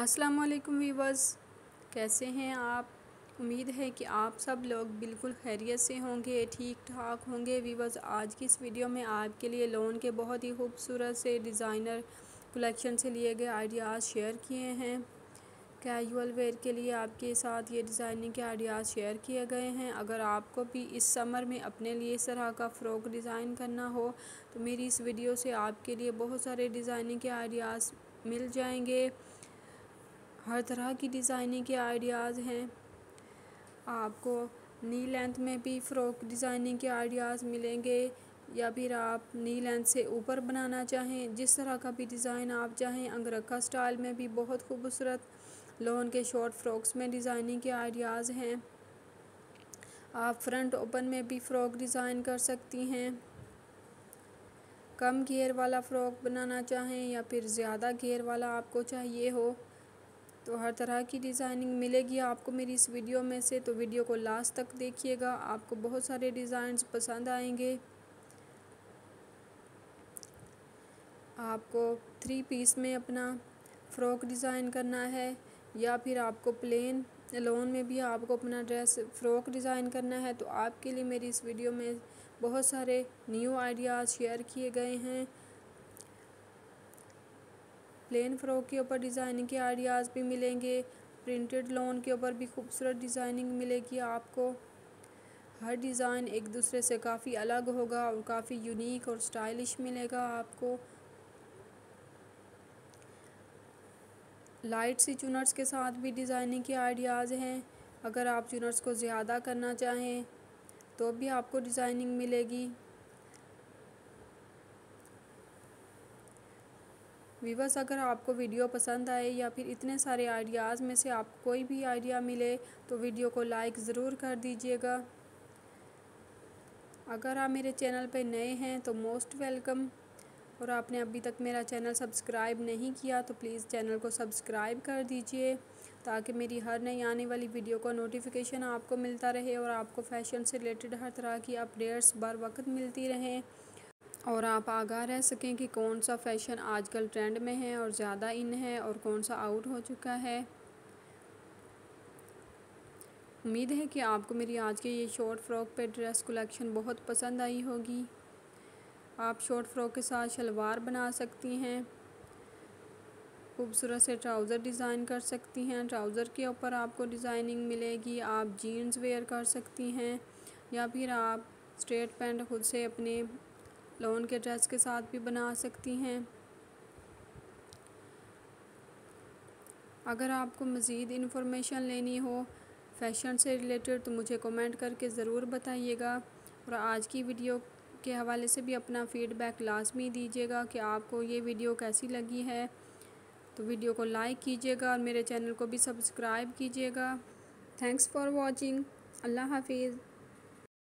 अस्सलाम वालेकुम वीवर्स कैसे हैं आप? उम्मीद है कि आप सब लोग बिल्कुल खैरियत से होंगे ठीक ठाक होंगे। वीवर्स आज की इस वीडियो में आपके लिए लोन के बहुत ही खूबसूरत से डिज़ाइनर कलेक्शन से लिए गए आइडियाज़ शेयर किए हैं। कैजुअल वेयर के लिए आपके साथ ये डिज़ाइनिंग के आइडियाज़ शेयर किए गए हैं। अगर आपको भी इस समर में अपने लिए इस तरह का फ़्रॉक डिज़ाइन करना हो तो मेरी इस वीडियो से आपके लिए बहुत सारे डिज़ाइनिंग के आइडियाज़ मिल जाएँगे। हर तरह की डिज़ाइनिंग के आइडियाज़ हैं। आपको नी लेंथ में भी फ़्रॉक डिज़ाइनिंग के आइडियाज़ मिलेंगे या फिर आप नी लेंथ से ऊपर बनाना चाहें, जिस तरह का भी डिज़ाइन आप चाहें। अंगरखा स्टाइल में भी बहुत खूबसूरत लोन के शॉर्ट फ्रॉक्स में डिज़ाइनिंग के आइडियाज़ हैं। आप फ्रंट ओपन में भी फ़्रॉक डिज़ाइन कर सकती हैं। कम घेर वाला फ़्रॉक बनाना चाहें या फिर ज़्यादा घेर वाला आपको चाहिए हो। तो हर तरह की डिज़ाइनिंग मिलेगी आपको मेरी इस वीडियो में से। तो वीडियो को लास्ट तक देखिएगा, आपको बहुत सारे डिज़ाइंस पसंद आएँगे। आपको थ्री पीस में अपना फ़्रॉक डिज़ाइन करना है, या फिर आपको प्लेन लोन में भी आपको अपना ड्रेस फ़्रॉक डिज़ाइन करना है। तो आपके लिए मेरी इस वीडियो में बहुत सारे न्यू आइडियाज़ शेयर किए गए हैं। प्लेन फ़्रॉक के ऊपर डिज़ाइनिंग के आइडियाज़ भी मिलेंगे। प्रिंटेड लोन के ऊपर भी खूबसूरत डिज़ाइनिंग मिलेगी आपको। हर डिज़ाइन एक दूसरे से काफ़ी अलग होगा और काफ़ी यूनिक और स्टाइलिश मिलेगा आपको। लाइट सी चुनर्स के साथ भी डिज़ाइनिंग के आइडियाज़ हैं। अगर आप चुनर्स को ज़्यादा करना चाहें तो भी आपको डिज़ाइनिंग मिलेगी। वीवर्स अगर आपको वीडियो पसंद आए या फिर इतने सारे आइडियाज़ में से आपको कोई भी आइडिया मिले तो वीडियो को लाइक ज़रूर कर दीजिएगा। अगर आप मेरे चैनल पर नए हैं तो मोस्ट वेलकम और आपने अभी तक मेरा चैनल सब्सक्राइब नहीं किया तो प्लीज़ चैनल को सब्सक्राइब कर दीजिए, ताकि मेरी हर नई आने वाली वीडियो का नोटिफिकेशन आपको मिलता रहे और आपको फ़ैशन से रिलेटेड हर तरह की अपडेट्स बर वक्त मिलती रहें। और आप आगाह रह सकें कि कौन सा फ़ैशन आजकल ट्रेंड में है और ज़्यादा इन है और कौन सा आउट हो चुका है। उम्मीद है कि आपको मेरी आज के ये शॉर्ट फ्रॉक पे ड्रेस कलेक्शन बहुत पसंद आई होगी। आप शॉर्ट फ्रॉक के साथ शलवार बना सकती हैं। खूबसूरत से ट्राउज़र डिज़ाइन कर सकती हैं। ट्राउज़र के ऊपर आपको डिज़ाइनिंग मिलेगी, आप जीन्स वेयर कर सकती हैं या फिर आप स्ट्रेट पैंट खुद से अपने लोन के ड्रेस के साथ भी बना सकती हैं। अगर आपको मज़ीद इन्फॉर्मेशन लेनी हो फ़ैशन से रिलेटेड तो मुझे कमेंट करके ज़रूर बताइएगा। और आज की वीडियो के हवाले से भी अपना फ़ीडबैक लाजमी दीजिएगा कि आपको ये वीडियो कैसी लगी है। तो वीडियो को लाइक कीजिएगा और मेरे चैनल को भी सब्सक्राइब कीजिएगा। Thanks for watching. अल्लाह हाफिज़।